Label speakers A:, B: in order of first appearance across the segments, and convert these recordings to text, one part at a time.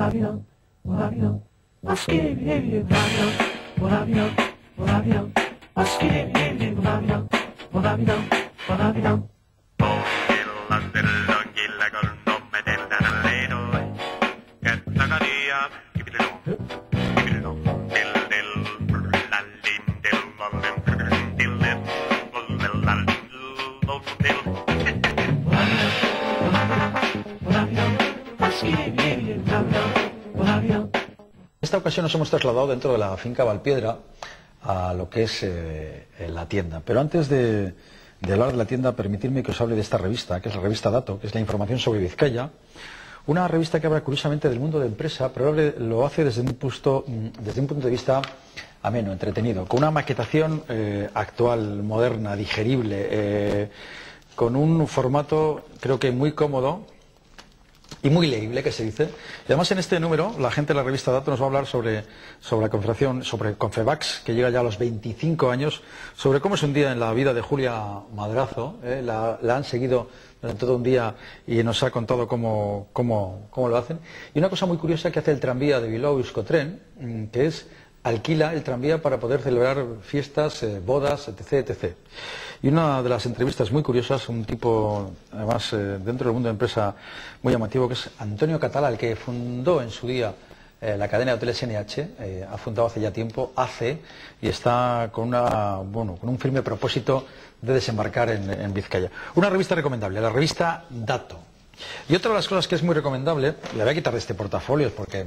A: avión, por avión, más que bien, bien, por avión, por avión, más que bien, bien, por avión, por avión, por avión.
B: En esta ocasión nos hemos trasladado dentro de la finca Valpiedra a lo que es eh, la tienda. Pero antes de, hablar de la tienda, permitirme que os hable de esta revista, que es la revista Dato, que es la información sobre Vizcaya. Una revista que habla curiosamente del mundo de empresa, pero lo hace desde un, punto, mm, desde un punto de vista ameno, entretenido, con una maquetación eh, actual, moderna, digerible, eh, con un formato creo que muy cómodo, y muy leíble, que se dice. Y además en este número, la gente de la revista Dato nos va a hablar sobre, sobre la confederación, sobre Confebax, que llega ya a los 25 años, sobre cómo es un día en la vida de Julia Madrazo. ¿eh? La, han seguido durante todo un día y nos ha contado cómo, cómo, cómo lo hacen. Y una cosa muy curiosa que hace el tranvía de Bilbao Euskotren, mm, que es alquila el tranvía para poder celebrar fiestas, eh, bodas, etc, etc. Y una de las entrevistas muy curiosas, un tipo, además, eh, dentro del mundo de empresa muy llamativo, que es Antonio Catala, el que fundó en su día eh, la cadena de hoteles NH, eh, ha fundado hace ya tiempo ACE y está con, una, bueno, con un firme propósito de desembarcar en, en Vizcaya. Una revista recomendable, la revista Dato. Y otra de las cosas que es muy recomendable, le voy a quitar de este portafolio porque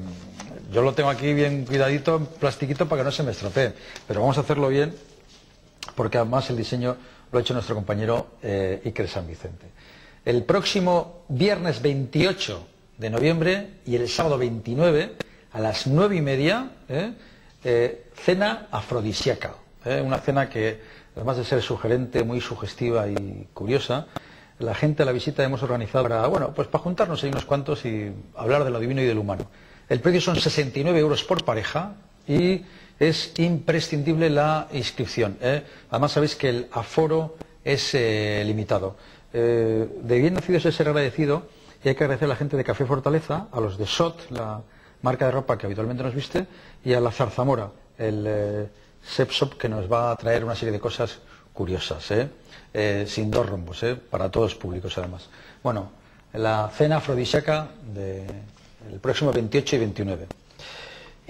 B: yo lo tengo aquí bien cuidadito, plastiquito para que no se me estropee, pero vamos a hacerlo bien porque además el diseño lo ha hecho nuestro compañero eh, Iker San Vicente. El próximo viernes 28 de noviembre y el sábado 29 a las nueve y media, eh, eh, cena afrodisíaca. eh, una cena que, además de ser sugerente, muy sugestiva y curiosa, la gente a la visita hemos organizado para, bueno, pues para juntarnos ahí unos cuantos y hablar de lo divino y de lo humano. El precio son 69 euros por pareja y es imprescindible la inscripción. ¿eh? Además sabéis que el aforo es eh, limitado. Eh, de bien nacido es ser agradecido y hay que agradecer a la gente de Café Fortaleza, a los de SOT, la marca de ropa que habitualmente nos viste, y a la Zarzamora, el eh, Sep Shop que nos va a traer una serie de cosas curiosas, ¿eh? Sin dos rombos, para todos públicos además. Bueno, la cena afrodisíaca del próximo 28 y 29.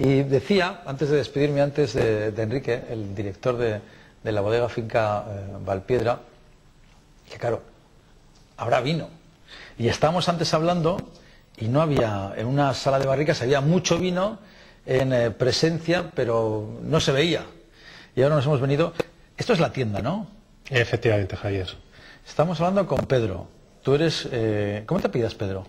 B: Y decía, antes de despedirme, antes de, de Enrique, el director de, de la bodega finca eh, Valpiedra, que claro, habrá vino. Y estábamos antes hablando y no había, en una sala de barricas había mucho vino en eh, presencia, pero no se veía. Y ahora nos hemos venido. Esto es la tienda, ¿no?
C: Efectivamente, Javier.
B: Estamos hablando con Pedro. Tú eres. eh, ¿Cómo te pidas, Pedro?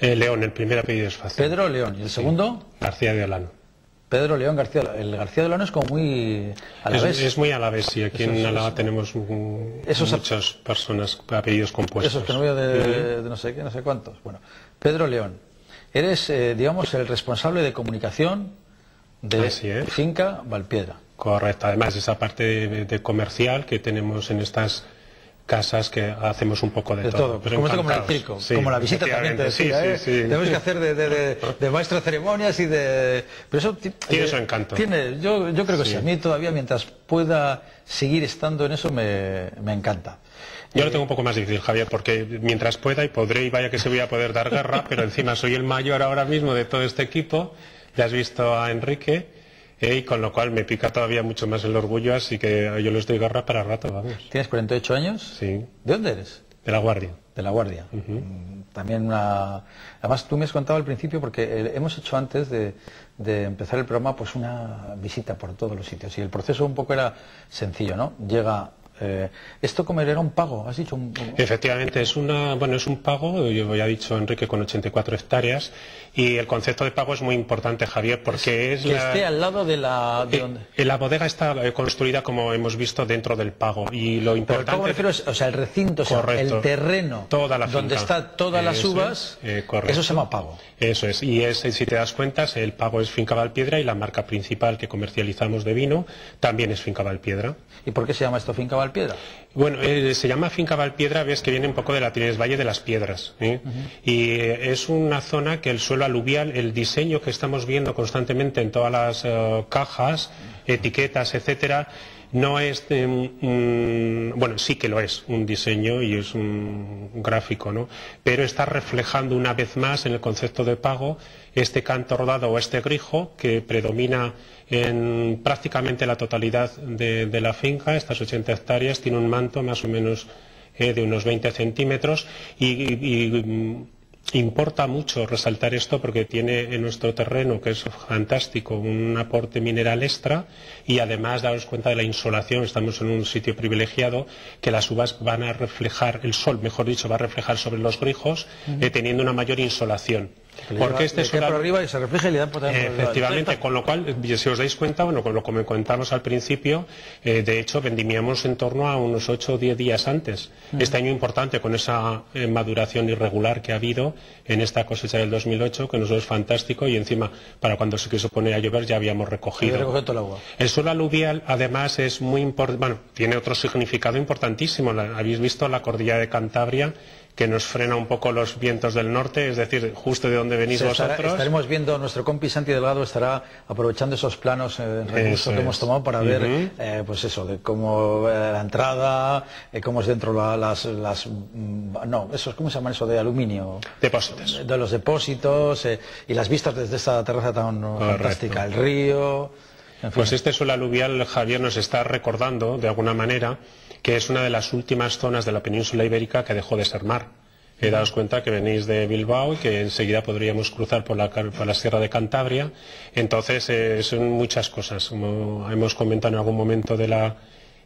C: Eh, León, el primer apellido es fácil.
B: Pedro León. ¿Y el segundo?
C: García de Olano.
B: Pedro León García. El García de León es como muy. A la
C: Es, es muy a la vez, sí. Aquí
B: Eso,
C: en Álava tenemos
B: Esos
C: muchas personas, apellidos compuestos.
B: Esos que no veo de, de no sé qué, no sé cuántos. Bueno, Pedro León, eres, eh, digamos, el responsable de comunicación de. Finca Valpiedra.
C: Correcto. Además, esa parte de, de comercial que tenemos en estas casas que hacemos un poco de,
B: De todo,
C: Pues
B: como el
C: encantados.
B: circo,
C: Sí,
B: como la visita también te decía, ¿eh?
C: Sí, sí, sí.
B: Tenemos que hacer de, de, de- de maestro de ceremonias y de... Pero eso ti-
C: Tiene
B: eh,
C: su encanto.
B: Tiene, yo, yo creo que sí. A mí todavía, mientras pueda seguir estando en eso, me, me encanta.
C: Yo lo tengo un poco más difícil, Javier, porque mientras pueda y podré y vaya que se voy a poder dar guerra, pero encima soy el mayor ahora mismo de todo este equipo. Ya has visto a Enrique, eh, y con lo cual me pica todavía mucho más el orgullo, así que yo les doy guerra para rato, vamos.
B: ¿Tienes 48 años?
C: Sí,
B: ¿De dónde eres?
C: de la Guardia.
B: De la Guardia. Mm, También una. Además, tú me has contado al principio, porque eh, hemos hecho antes de, de empezar el programa, pues una visita por todos los sitios. Y el proceso un poco era sencillo, ¿no? Llega. Eh, esto como era un pago, has dicho un.
C: Efectivamente, es una, bueno, es un pago, yo ya he dicho Enrique, con 84 hectáreas, y el concepto de pago es muy importante, Javier, porque es,
B: que
C: la...
B: esté al lado de la. De
C: Eh,
B: donde...
C: eh, la bodega está construida, como hemos visto, dentro del pago. Y lo
B: Pero el
C: importante...
B: pago me refiero es, o sea, el recinto, o sea, el terreno
C: Toda la
B: donde
C: finca.
B: está todas las
C: Eso
B: uvas,
C: es, eh,
B: eso se llama pago.
C: Eso es, y es, si te das cuenta, el pago es Finca Valpiedra y la marca principal que comercializamos de vino también es Finca Valpiedra.
B: ¿Y por qué se llama esto finca Valpiedra?
C: Bueno, eh, se llama Finca Valpiedra, ves que viene un poco de la es Valle de las Piedras. ¿eh? Y eh, es una zona que el suelo aluvial, el diseño que estamos viendo constantemente en todas las cajas, etiquetas, etcétera, no es, eh, un- bueno, sí que lo es, un diseño y es un gráfico, ¿no? Pero está reflejando una vez más en el concepto de pago este canto rodado o este grijo que predomina en prácticamente la totalidad de, la finca, estas 80 hectáreas, tiene un manto más o menos eh, de unos 20 centímetros y, mm, Importa mucho resaltar esto porque tiene en nuestro terreno, que es fantástico, un aporte mineral extra y además daros cuenta de la insolación, estamos en un sitio privilegiado, que las uvas van a reflejar, el sol, mejor dicho, va a reflejar sobre los grijos, eh, teniendo una mayor insolación. Porque este
B: cae
C: solar-
B: por arriba y se refleja y le dan.
C: Efectivamente, con lo cual, eh, si os dais cuenta, bueno, con lo que me comentamos al principio, eh, de hecho, vendimiamos en torno a unos 8 o 10 días antes. Este año importante, con esa eh, maduración irregular que ha habido en esta cosecha del 2008, que nos es fantástico, y encima, para cuando se quiso poner a llover, ya habíamos
B: Había
C: recogido.
B: recogido toda el agua.
C: El suelo aluvial, además, es muy importante, bueno, tiene otro significado importantísimo. La- Habéis visto la cordillera de Cantabria, que nos frena un poco los vientos del norte, es decir, justo de donde venís
B: Se estará-
C: vosotros.
B: estaremos viendo, nuestro compi Santi Delgado estará aprovechando esos planos eh, recursos que hemos tomado para ver, eh, pues eso, de cómo eh, la entrada, eh, cómo es dentro la- las, las, mm, no, eso, ¿cómo se llama eso de aluminio?
C: Depósitos.
B: De los depósitos eh, y las vistas desde esta terraza tan fantástica, el río, en fin.
C: Pues este suelo aluvial, Javier, nos está recordando, de alguna manera, que es una de las últimas zonas de la península ibérica que dejó de ser mar. He daos cuenta que venís de Bilbao y que enseguida podríamos cruzar por la, por la Sierra de Cantabria. Entonces, eh, son muchas cosas. Como hemos comentado en algún momento de la,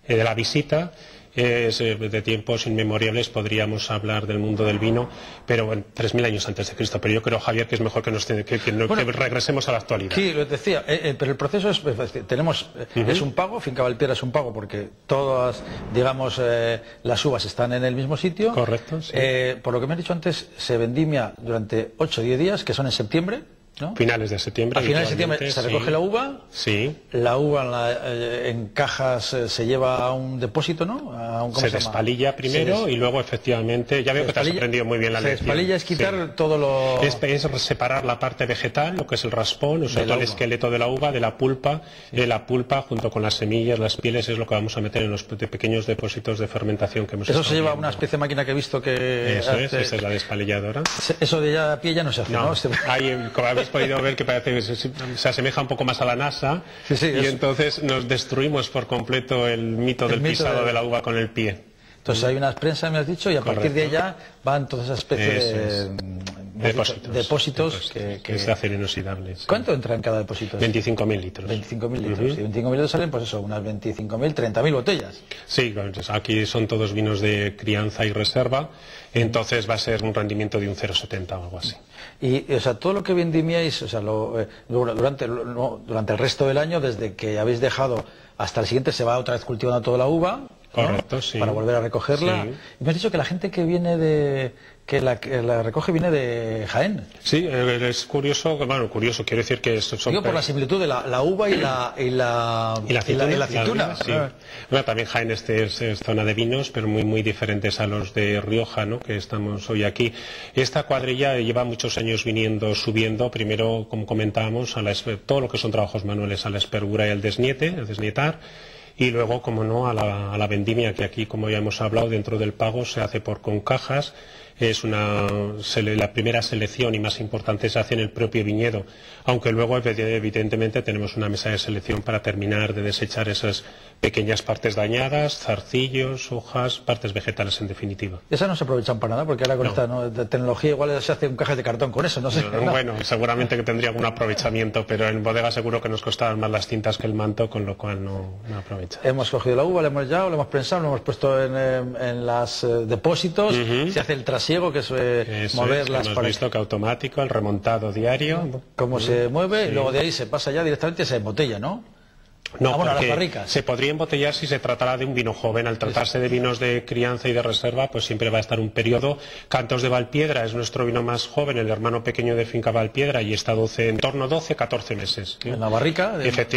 C: eh, de la visita, es, eh, de tiempos inmemoriales podríamos hablar del mundo del vino, pero bueno, 3.000 años antes de Cristo. Pero yo creo, Javier, que es mejor que, nos, que, que- que regresemos a la actualidad.
B: Sí, lo decía, eh, eh, pero el proceso es, tenemos, es un pago, Finca Valpiedra es un pago porque todas, digamos, eh, las uvas están en el mismo sitio.
C: Correcto, sí.
B: Eh, por lo que me has dicho antes, se vendimia durante 8 o 10 días, que son en septiembre, ¿no?
C: Finales de septiembre.
B: A finales de septiembre se recoge
C: sí.
B: la uva,
C: Sí.
B: la uva en, la- eh, en cajas eh, se lleva a un depósito, ¿no? A un, ¿cómo
C: Se
B: llama?
C: despalilla primero
B: Se des-
C: y luego efectivamente, ya veo que te has aprendido muy bien la
B: se
C: lección.
B: despalilla es quitar
C: Sí.
B: todo lo...
C: Es, es separar la parte vegetal, lo que es el raspón, o sea, todo el esqueleto de la uva, de la pulpa, de la pulpa junto con las semillas, las pieles, es lo que vamos a meter en los pe- pequeños depósitos de fermentación que hemos
B: Eso se lleva
C: viendo.
B: una especie de máquina que he visto que...
C: Eso es,
B: hace-
C: esa es la despalilladora.
B: Se- Eso de ya a pie ya no se hace, ¿no?
C: No,
B: Este-
C: ahí, como habéis podido ver, que parece se, se asemeja un poco más a la NASA,
B: Sí, sí,
C: y
B: es-
C: entonces nos destruimos por completo el mito
B: El
C: del
B: mito
C: pisado
B: de-
C: de la uva con el pie.
B: Entonces hay unas prensas, me has dicho, y a partir de allá van toda esa especie
C: Eso
B: de
C: es.
B: mm,
C: Depósitos.
B: depósitos que, que-
C: se hacen inoxidables.
B: ¿Cuánto entra en cada depósito?
C: 25.000 litros.
B: 25.000 litros. Y 25.000 litros salen, pues eso, unas 25.000, 30.000 botellas.
C: Sí, pues aquí son todos vinos de crianza y reserva, entonces va a ser un rendimiento de un 0,70 o algo así.
B: Y, o sea, todo lo que vendimiáis, o sea, lo, eh, dura- durante, lo- durante el resto del año, desde que habéis dejado hasta el siguiente, se va otra vez cultivando toda la uva. ¿No?
C: Correcto, sí.
B: Para volver a recogerla.
C: Sí.
B: Y me has dicho que la gente que viene de. que la, que la recoge viene de Jaén.
C: Sí, eh, es curioso, bueno, curioso, quiero decir que son...
B: Digo por la similitud de la, la uva y la, y la,
C: Y la aceituna.
B: y la
C: la
B: aceituna.
C: oliva, sí.
B: Ah.
C: Bueno, también Jaén este es, es zona de vinos, pero muy muy diferentes a los de Rioja, ¿no? que estamos hoy aquí. Esta cuadrilla lleva muchos años viniendo, subiendo, primero, como comentábamos, a la, espe- todo lo que son trabajos manuales, a la espergura y al desniete, el desnietar, y luego, como no, a la, a la vendimia, que aquí, como ya hemos hablado, dentro del pago se hace por con cajas. Es una, sele- la primera selección y más importante se hace en el propio viñedo, aunque luego evi- evidentemente tenemos una mesa de selección para terminar de desechar esas pequeñas partes dañadas, zarcillos, hojas, partes vegetales en definitiva.
B: Esas no se aprovechan para nada, porque ahora con
C: No.
B: esta ¿no? de tecnología igual se hace un caja de cartón con eso, no sé. ¿no?
C: Bueno, seguramente que tendría algún aprovechamiento, pero en bodega seguro que nos costaban más las cintas que el manto, con lo cual no, aprovecha.
B: Hemos cogido la uva, la hemos llado, la hemos prensado, lo hemos puesto en, eh, en los depósitos, se hace el trasiego, que es eh,
C: Eso
B: moverlas
C: es, hemos
B: para
C: visto que automático, el remontado diario.
B: cómo se mueve, y luego de ahí se pasa ya directamente y se embotella, ¿no?
C: No,
B: Ah, bueno, a las
C: porque
B: barricas.
C: se podría embotellar si se tratara de un vino joven. Al tratarse de vinos de crianza y de reserva, pues siempre va a estar un periodo. Cantos de Valpiedra es nuestro vino más joven, el hermano pequeño de Finca Valpiedra, y está 12, en torno a 12, 14 meses. ¿eh?
B: En la barrica. de-
C: Efectivamente.